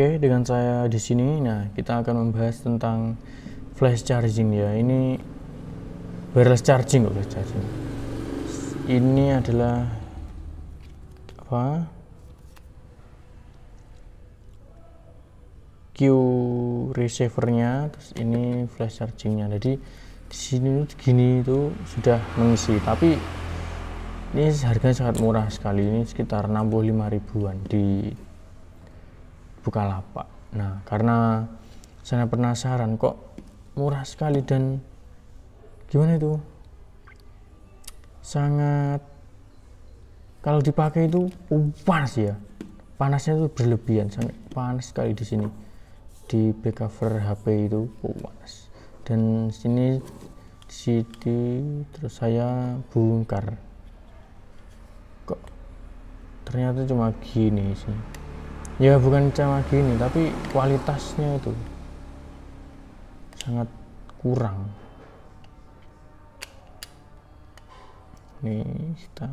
Oke, dengan saya di sini, nah kita akan membahas tentang flash charging ya. Ini wireless charging flash charging. Ini adalah apa? Q receivernya, terus ini flash chargingnya. Jadi di sini gini itu sudah mengisi, tapi ini harganya sangat murah sekali. Ini sekitar 65 ribuan di Bukalapak. Nah, karena saya penasaran kok murah sekali dan gimana itu? Sangat kalau dipakai itu panas ya. Panasnya itu berlebihan, sangat panas sekali di sini. Di back cover HP itu panas. Dan sini di sini terus saya bongkar. Kok ternyata cuma gini sih ya bukan cuma gini tapi kualitasnya itu sangat kurang. Ini kita.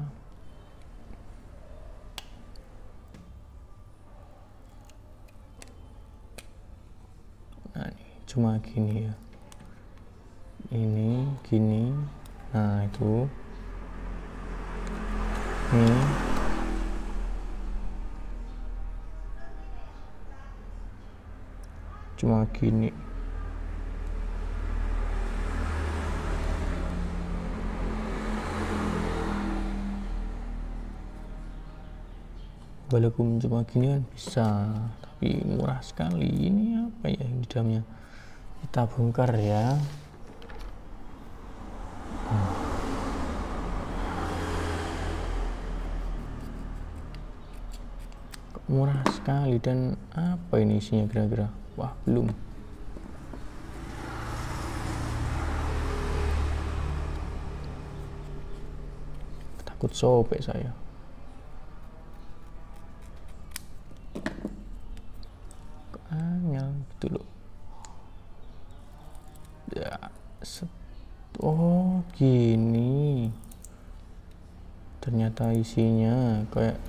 Nah ini cuma gini ya. Ini gini. Nah itu. Ini cuma gini. Balakum cuma gini kan bisa tapi murah sekali. Ini apa ya yang di dalamnya? Kita bongkar ya. Murah sekali dan apa ini isinya kira-kira Wah, belum. Takut sobek saya. Angel gitu loh. Ya, set. Oh, gini. Ternyata isinya kayak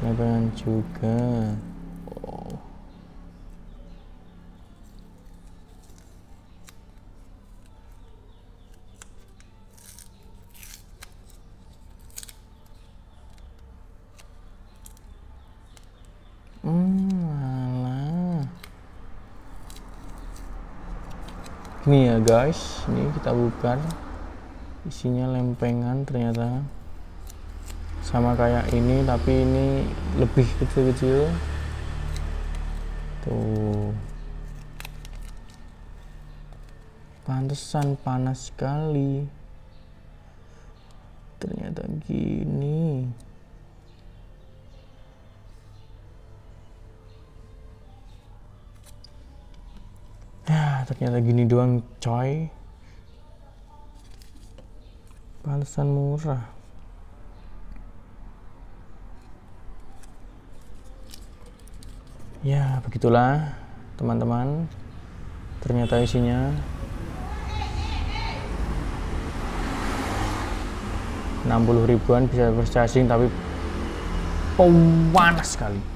lebaran juga. Ini ya guys, ini kita buka. Isinya lempengan ternyata sama kayak ini tapi ini lebih kecil-kecil. Tuh. Pantesan panas sekali. Ternyata gini. Ternyata gini doang coy. Balasan murah. Ya begitulah teman-teman. Ternyata isinya. 60 ribuan bisa charging tapi panas sekali